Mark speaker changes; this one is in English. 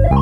Speaker 1: Bye.